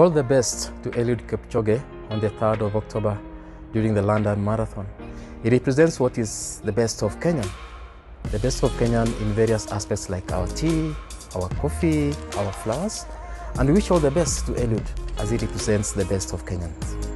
All the best to Eliud Kipchoge on the 3rd of October during the London Marathon. He represents what is the best of Kenya, The best of Kenyan in various aspects like our tea, our coffee, our flowers. And we wish all the best to Eliud as he represents the best of Kenyans.